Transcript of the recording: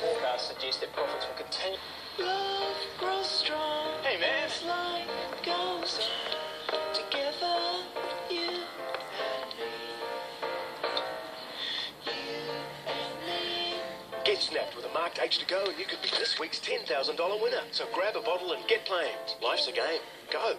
forecasts suggests that profits will continue. Love grows strong. Hey, man. As life goes on. Together, you and me. You and me. Get snapped with a marked H2Go and you could be this week's $10,000 winner. So grab a bottle and get playing. Life's a game. Go.